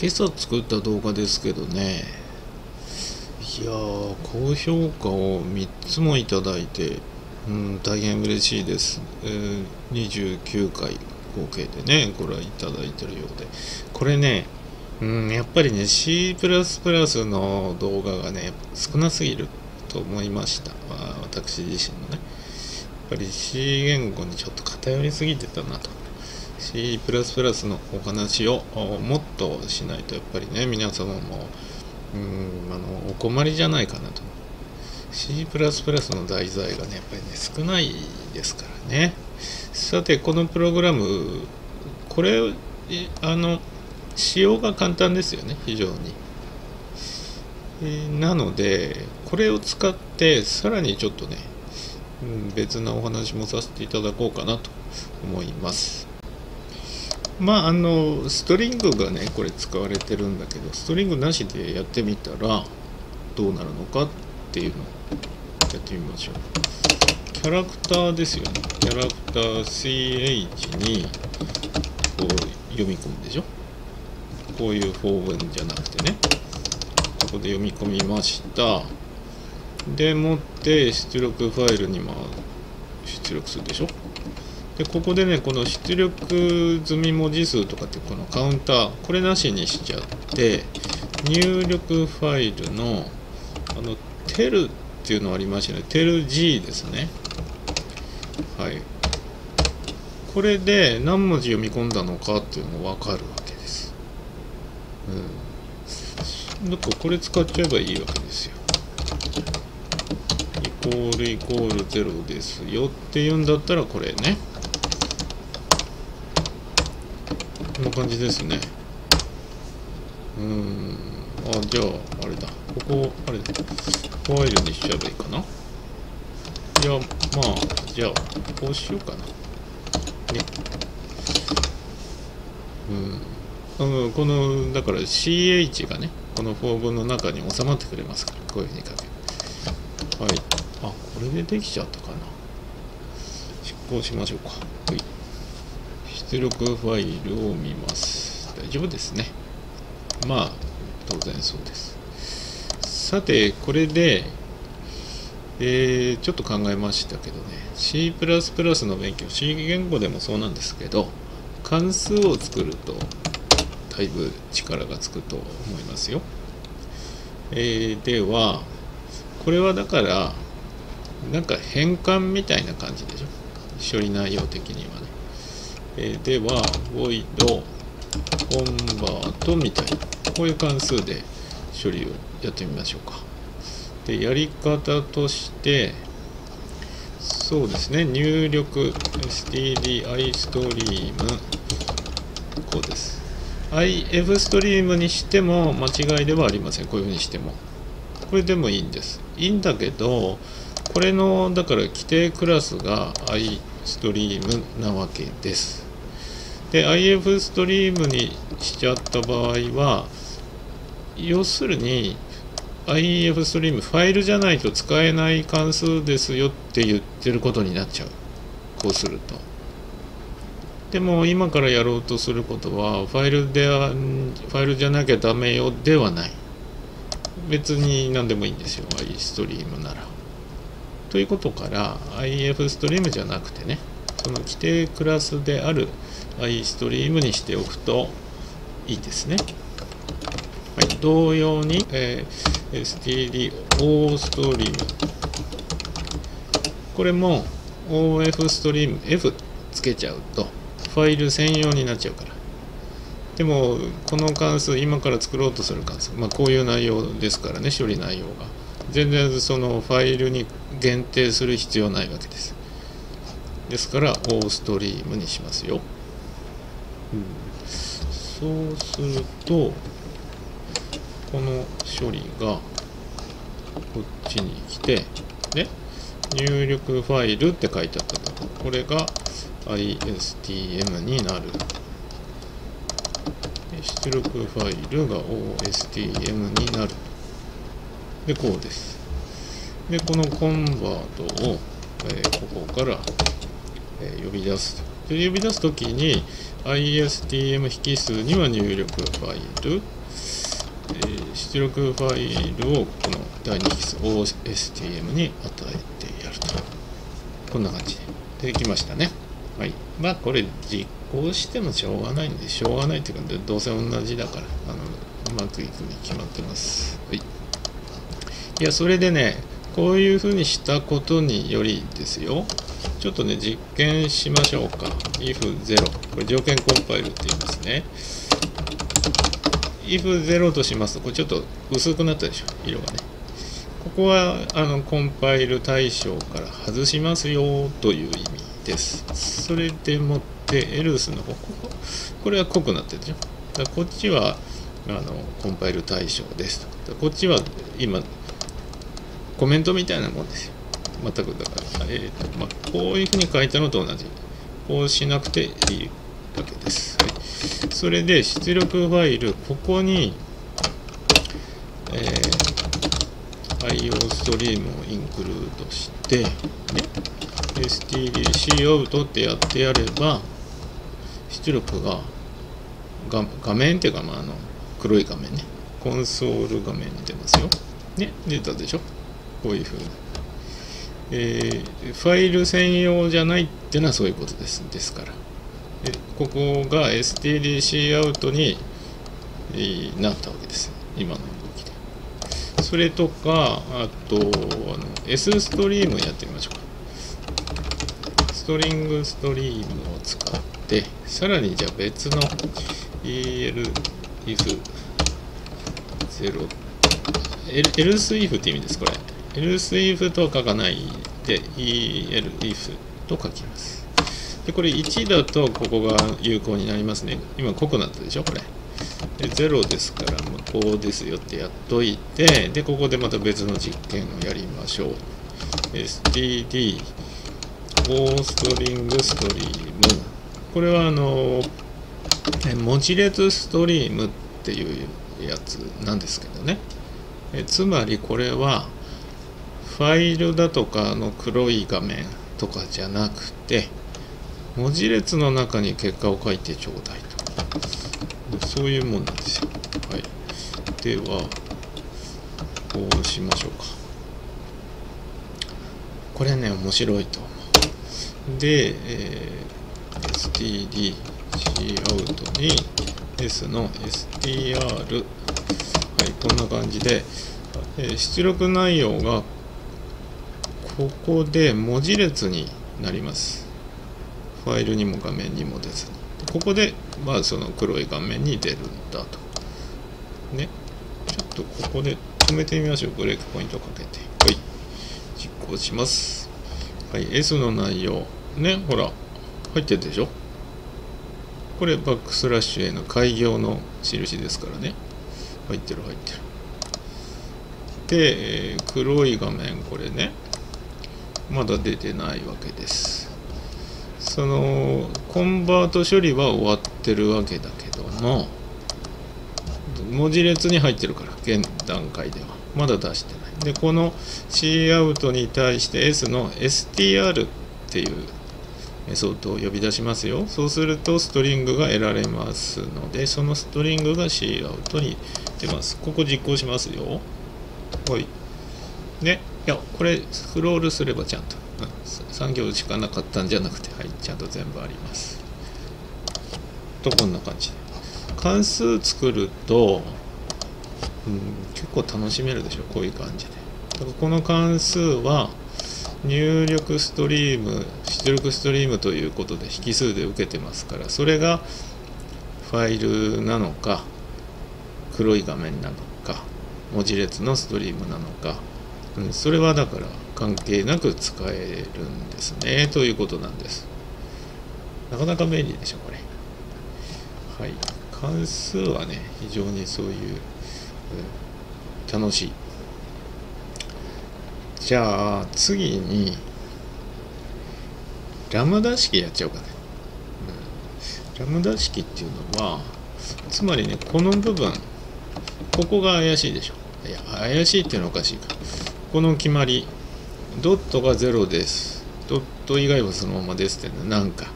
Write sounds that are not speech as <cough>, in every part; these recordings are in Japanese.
今朝作った動画ですけどね。いやー高評価を3つもいただいて、うん、大変嬉しいです、えー、29回合計でねご覧いただいてるようで。これねうんやっぱりね C++ の動画がね少なすぎると思いました、私自身のね。やっぱり C 言語にちょっと偏りすぎてたなと。C++ のお話をもっとしないとやっぱりね皆様もうんあのお困りじゃないかなと。C++ の題材がねやっぱりね少ないですからね。さてこのプログラムこれあの使用が簡単ですよね非常に、えー、なのでこれを使ってさらにちょっとね、うん、別なお話もさせていただこうかなと思います。まああのストリングがねこれ使われてるんだけどストリングなしでやってみたらどうなるのかっていうのをやってみましょう。キャラクターですよね。キャラクター CH にこう読み込むでしょ。こういう法文じゃなくてね。ここで読み込みました。でもって出力ファイルにまあ出力するでしょ。でここでねこの出力済み文字数とかってこのカウンターこれなしにしちゃって入力ファイルのあのテルっていうのありましたねテル G ですね。はい。これで何文字読み込んだのかっていうのが分かるわけです。うん。だかこれ使っちゃえばいいわけですよ。イコールイコール0ですよっていうんだったらこれね。こんな感じですね。うん。あじゃああれだ。ここあれファイルにしちゃえばいいかな？いやまあじゃあこうしようかな。ね。うん、このだから CH がねこのフォームの中に収まってくれますからこういうふうに書けるはい。あこれでできちゃったかな。執行しましょうか。はい。出力ファイルを見ます。大丈夫ですね。まあ当然そうです。さてこれでえー、ちょっと考えましたけどね。C++ の勉強。C 言語でもそうなんですけど関数を作るとだいぶ力がつくと思いますよ、えー、ではこれはだからなんか変換みたいな感じでしょ。処理内容的にはね。えー、では void コンバートみたいな。こういう関数で処理をやってみましょうか。でやり方としてそうですね。入力 stdistream こうです。ifstream にしても間違いではありません。こういうふうにしても。これでもいいんです。いいんだけどこれのだから規定クラスが i iStream なわけです。で IF ストリームにしちゃった場合は要するに IF ストリームファイルじゃないと使えない関数ですよって言ってることになっちゃう。こうすると。でも今からやろうとすることはファイルではファイルじゃなきゃダメよではない。別に何でもいいんですよ。i ストリームなら。ということから IF ストリームじゃなくてねその規定クラスである iStream にしておくといいですね。はい、同様に、えー、stdostream これも ofstream f つけちゃうとファイル専用になっちゃうから。でもこの関数今から作ろうとする関数。まあこういう内容ですからね処理内容が。全然そのファイルに限定する必要ないわけです。ですから OStream にしますよ。そうするとこの処理がこっちに来てで入力ファイルって書いてあったと。これが ISTM になる。出力ファイルが OSTM になる。でこうですでこのコンバートを、えー、ここから、えー、呼び出すと。で呼び出すときに ISTM 引数には入力ファイル、えー、出力ファイルをこの第2引数 OSTM に与えてやると。こんな感じ。でできましたね。はい。まあこれ実行してもしょうがないんでしょうがないっていうかどうせ同じだからあのうまくいくに決まってます。はい。いやそれでねこういうふうにしたことによりですよ。ちょっとね実験しましょうか。if0 これ条件コンパイルって言いますね。if0 とします。とこれちょっと薄くなったでしょ色がね。ここはあのコンパイル対象から外しますよという意味です。それでもってエルスの方こここれは濃くなってるでしょ。だこっちはあのコンパイル対象です。とこっちは今コメントみたいなもんですよ。全くだから、えーとまあ、こういうふうに書いたのと同じ。こうしなくていいわけです、はい、それで出力ファイルここに、えー、IO ストリームをインクルードして、ね、stdc アウトってやってやれば出力が画面っていうか、まあ、あの黒い画面ね。コンソール画面に出ますよ。ね。出たでしょ。こういうふうに、えー、ファイル専用じゃないっていうのはそういうことですですから。でここが stdc アウトに、えー、なったわけです。今の動きで。それとかあとあの S ストリームやってみましょうか。ストリングストリームを使ってさらにじゃあ別の el if 0 else if って意味ですこれ。Else if とは書かないで el if と書きます。でこれ1だとここが有効になりますね。今濃くなったでしょこれ。で0ですからもうこうですよってやっといてでここでまた別の実験をやりましょう。std オストリングストリーム。これはあの文字列ストリームっていうやつなんですけどね。えつまりこれはファイルだとかの黒い画面とかじゃなくて文字列の中に結果を書いてちょうだいと。そういうもんなんですよ。はい。ではこうしましょうか。これね面白いと思う。で、えー、std c アウトに s の str はいこんな感じで、えー、出力内容がここで文字列になります。ファイルにも画面にもですねここでまあその黒い画面に出るんだと。ね。ちょっとここで止めてみましょう。ブレイクポイントをかけて。はい。実行します。はい。S の内容。ね。ほら。入ってるでしょ。これバックスラッシュへの開業の印ですからね。入ってる入ってる。で、えー、黒い画面。これね。まだ出てないわけです。そのコンバート処理は終わってるわけだけども文字列に入ってるから現段階では。まだ出してない。でこの C アウトに対して S の str っていうメソッドを呼び出しますよ。そうするとストリングが得られますのでそのストリングが C アウトに出ます。ここ実行しますよ。はい。ねいやこれスクロールすればちゃんと、うん、3行しかなかったんじゃなくてはいちゃんと全部あります。とこんな感じ。で関数作ると、うん、結構楽しめるでしょこういう感じで。だからこの関数は入力ストリーム出力ストリームということで引数で受けてますからそれがファイルなのか黒い画面なのか文字列のストリームなのかん、それはだから関係なく使えるんですね。ということなんです。なかなか便利でしょこれ。はい。関数はね非常にそういう、うん、楽しい。じゃあ次にラムダ式やっちゃおうかね、うん、ラムダ式っていうのはつまりねこの部分ここが怪しいでしょ。いや怪しいっていうのはおかしいか。この決まりドットが0です。ドット以外はそのままですってなんか。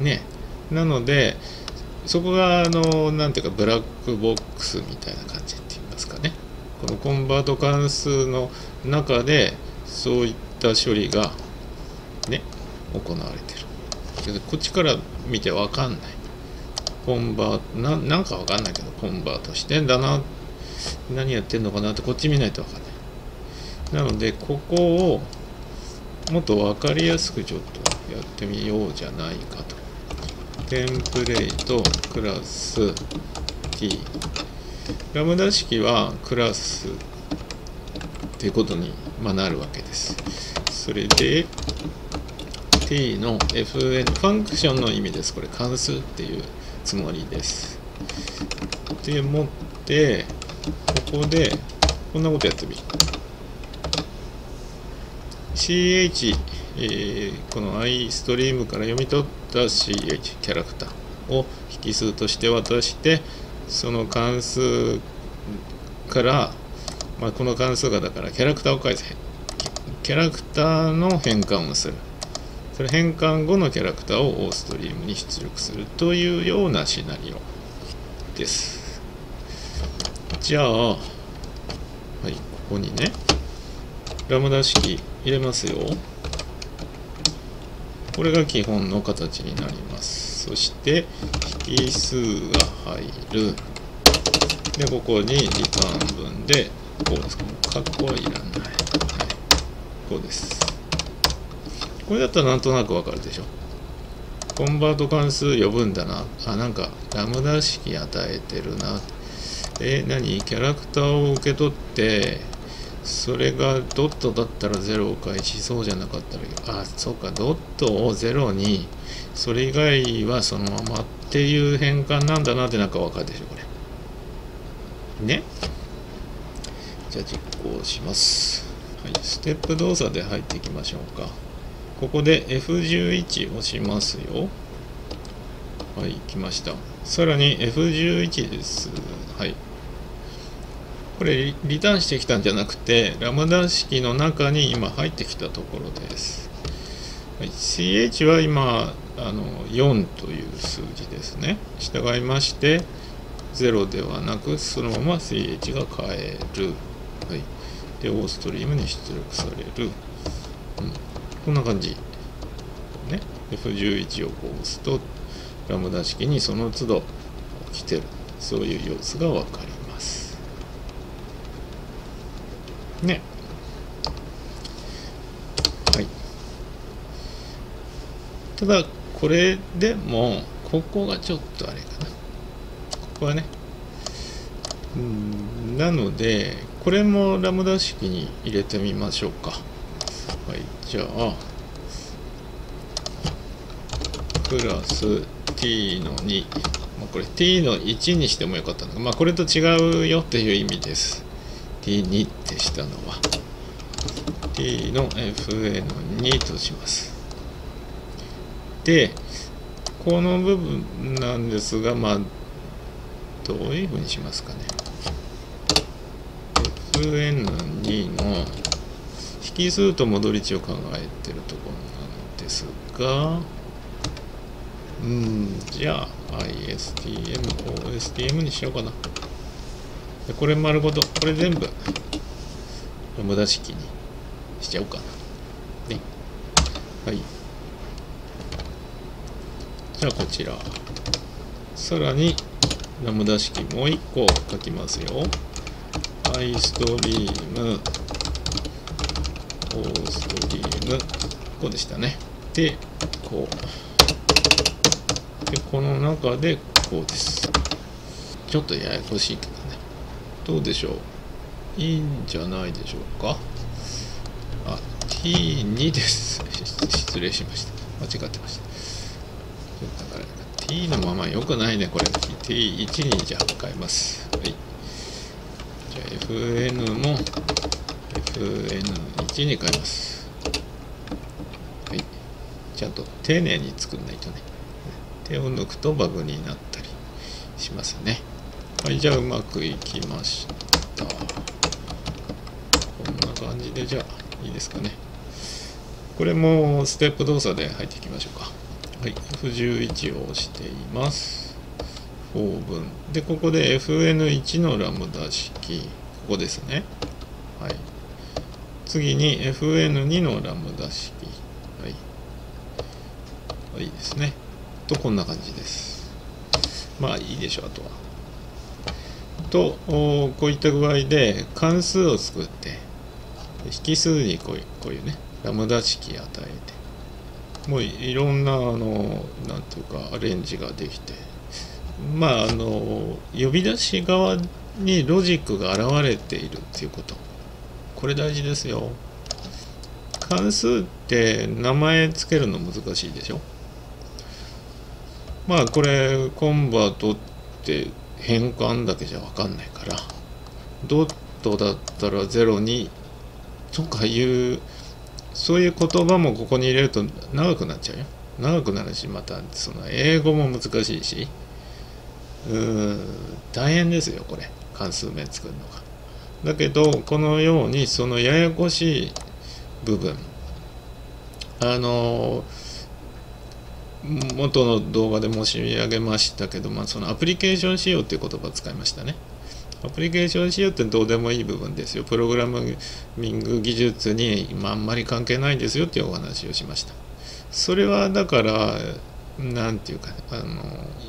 ね。なのでそこがあのなんていうかブラックボックスみたいな感じって言いますかね。このコンバート関数の中でそういった処理がね行われてる。けどこっちから見てわかんない。コンバートななんかわかんないけどコンバートしてんだな。何やってんのかなってこっち見ないとわかんない。なのでここをもっと分かりやすくちょっとやってみようじゃないかと。テンプレイトクラス t ラムダ式はクラスっていうことに、ま、なるわけです。それで t の fn ファンクションの意味です。これ関数っていうつもりです。でもってここでこんなことやってみる。ch、えー、この iStream から読み取った ch キャラクターを引数として渡してその関数から、まあ、この関数がだからキャラクターを返せ。キャラクターの変換をする。それ変換後のキャラクターをオーストリームに出力するというようなシナリオです。じゃあはいここにね。ラムダ式入れますよ。これが基本の形になります。そして引数が入る。でここにリターン分でこうです。か括弧はいらない、はい、こうです。これだったらなんとなくわかるでしょ。コンバート関数呼ぶんだな。あなんかラムダ式与えてるな。え何？キャラクターを受け取ってそれがドットだったら0を返しそうじゃなかったらあそうかドットを0にそれ以外はそのままっていう変換なんだなってなんかわかるでしょこれ。ね。じゃあ実行します。はい。ステップ動作で入っていきましょうか。ここで F11 押しますよ。はい来ました。さらに F11 です。はい。これリターンしてきたんじゃなくてラムダ式の中に今入ってきたところです、CH は今あの4という数字ですね。従いまして0ではなくそのまま CH が変える、はい、でオーストリームに出力される、うん、こんな感じ。ね。F11 をこう押すとラムダ式にその都度起きてる。そういう様子が分かりね。はい。ただこれでもここがちょっとあれかな。ここはね。うんなのでこれもラムダ式に入れてみましょうか。はいじゃあプラス t の2、まあ、これ t の1にしてもよかったのか。まあこれと違うよっていう意味です。T2 ってしたのは T の FN2 としますでこの部分なんですがまあどういうふうにしますかね FN2 の引数と戻り値を考えてるところなんですがうんじゃあ ISTM、OSTM にしようかな。でこれ丸ごとこれ全部無駄式にしちゃおうかな。ね。はい。じゃあこちら。さらにラムダ式もう一個書きますよ。iStream オーストリーム。こうでしたね。でこう。でこの中でこうです。ちょっとややこしいけど。どうでしょう？いいんじゃないでしょうか？あ T2 です。失礼しました。間違ってました。だから T のまま良くないねこれ。T1 にじゃあ変えます。はい。じゃあ FN も FN1 に変えます。はい。ちゃんと丁寧に作んないとね。手を抜くとバグになったりしますね。はいじゃあうまくいきましたこんな感じでじゃあいいですかねこれもステップ動作で入っていきましょうかはい、F11 を押しています。4分。で、ここで FN1 のラムダ式。ここですね。はい。次に FN2 のラムダ式。はい。はい、いいですね。と、こんな感じです。まあ、いいでしょう、あとは。と、こういった具合で関数を作って、引数にこういうこういうね、ラムダ式与えて、もういろんな、あの、なんていうか、アレンジができて、まあ、あの、呼び出し側にロジックが現れているっていうこと。これ大事ですよ。関数って名前つけるの難しいでしょまあこれコンバートって変換だけじゃ分かんないから。ドットだったら0にとかいうそういう言葉もここに入れると長くなっちゃうよ。長くなるしまたその英語も難しいし。うーん大変ですよこれ。関数名作るのが。だけどこのようにそのややこしい部分。あの元の動画で申し上げましたけど、まあ、そのアプリケーション仕様っていう言葉を使いましたね。アプリケーション仕様ってどうでもいい部分ですよ。プログラミング技術に、まあ、んまり関係ないんですよっていうお話をしました。それはだから、なんていうか、あの、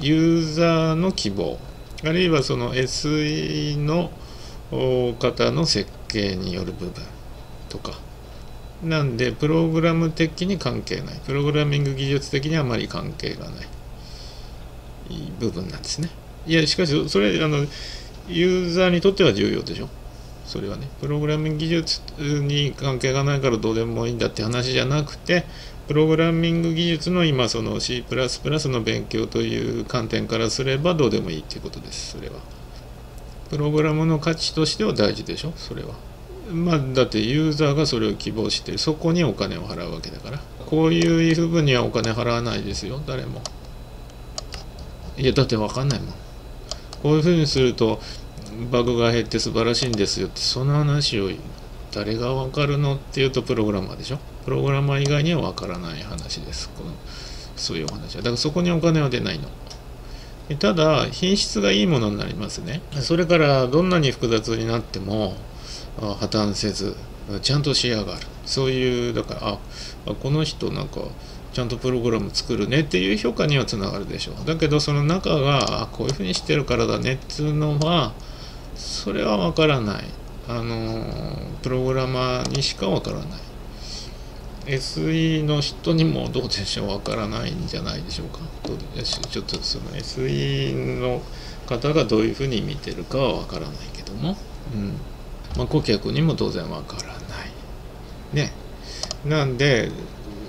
ユーザーの希望、あるいはその SE の方の設計による部分とか、なんで、プログラム的に関係ない。プログラミング技術的にあまり関係がない部分なんですね。いや、しかし、それ、あの、ユーザーにとっては重要でしょ。それはね、プログラミング技術に関係がないからどうでもいいんだって話じゃなくて、プログラミング技術の今、その C++ の勉強という観点からすればどうでもいいっていうことです、それは。プログラムの価値としては大事でしょ、それは。まあ、だってユーザーがそれを希望してそこにお金を払うわけだから。こういう部分にはお金払わないですよ誰も。いやだって分かんないもん。こういうふうにするとバグが減って素晴らしいんですよってその話を誰が分かるのっていうとプログラマーでしょ。プログラマー以外には分からない話です。このそういうお話は。だからそこにお金は出ないの。ただ品質がいいものになりますね。それからどんなに複雑になっても破綻せずちゃんと仕上がる。そういうだからあこの人なんかちゃんとプログラム作るね。っていう評価にはつながるでしょう。だけどその中がこういうふうにしてるからだね。っていうのはそれはわからない。あのプログラマーにしかわからない。SE の人にもどうでしょう。わからないんじゃないでしょうか。どうでしょう。ちょっとその SE の方がどういうふうに見てるかはわからないけども。うん。まあ、顧客にも当然わからない。ね。なんで、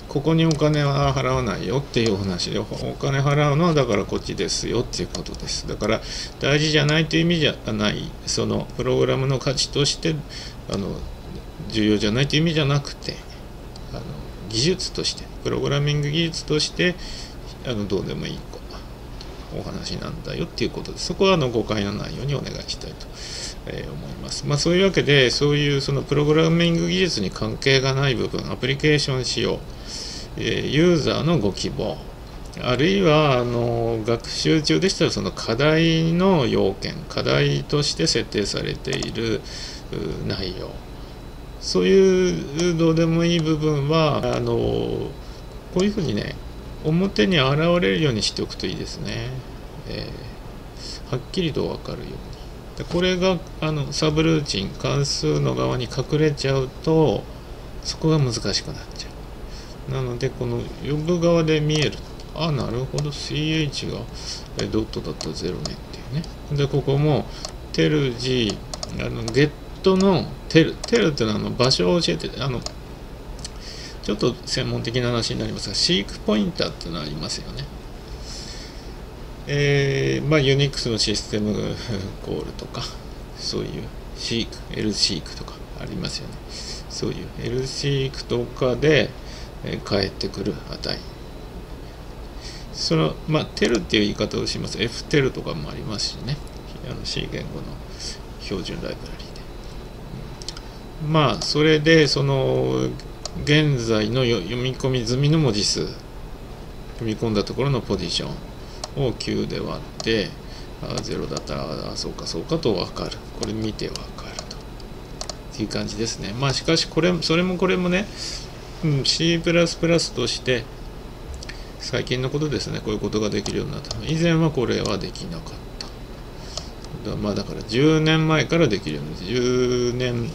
ここにお金は払わないよっていうお話で、お金払うのはだからこっちですよっていうことです。だから大事じゃないという意味じゃない、そのプログラムの価値として、あの、重要じゃないという意味じゃなくて、あの技術として、プログラミング技術として、あのどうでもいいお話なんだよっていうことです、そこはあの誤解のないようにお願いしたいと。え、思います。まあ、そういうわけで、そういうそのプログラミング技術に関係がない部分、アプリケーション仕様、え、ユーザーのご希望、あるいはあの学習中でしたらその課題の要件、課題として設定されている内容、そういうどうでもいい部分は、あのこういうふうにね、表に現れるようにしておくといいですね。えー、はっきりと分かるように。でこれがあのサブルーチン関数の側に隠れちゃうとそこが難しくなっちゃう。なのでこの呼ぶ側で見えるあなるほど CH がドットだったら0ねっていうね。でここもテル G あのゲットのテルテルっていうのはあの場所を教えてあのちょっと専門的な話になりますがシークポインターっていうのありますよね。えー、まあ、ユニックスのシステム <laughs> コールとか、そういうシーク、L シークとかありますよね。そういう L シークとかで、えー、返ってくる値。その、まあ、テルっていう言い方をします。F テルとかもありますしね。あの C 言語の標準ライブラリーで。まあ、それで、その、現在の読み込み済みの文字数踏み込んだところのポジションを9で割ってあ0だったらあそうかそうかと分かる。これ見て分かると。っていう感じですね。まあしかしこれそれもこれもね、うん、C++ として最近のことですね。こういうことができるようになった以前はこれはできなかった。まあだから10年前からできるようになって10年、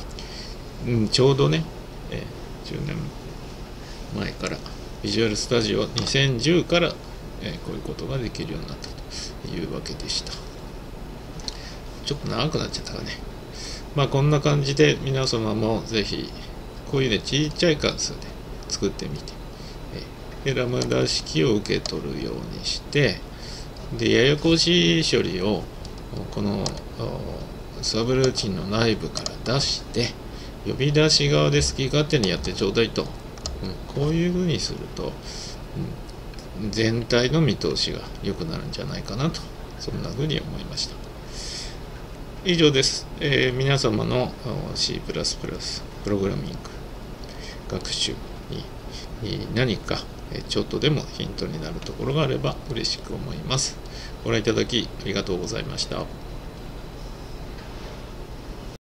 うん、ちょうどね、え10年前から。ビジュアルスタジオ2010から、えこういうことができるようになったというわけでした。ちょっと長くなっちゃったかね。まあこんな感じで皆様もぜひこういうねちっちゃい関数で作ってみて。でラムダ式を受け取るようにしてでややこしい処理をこのサブルーチンの内部から出して呼び出し側で好き勝手にやってちょうだいと、うん、こういうふうにすると、うん、全体の見通しが良くなるんじゃないかなとそんなふうに思いました以上です、えー、皆様の C++ プログラミング学習に何かちょっとでもヒントになるところがあれば嬉しく思います。ご覧いただきありがとうございました。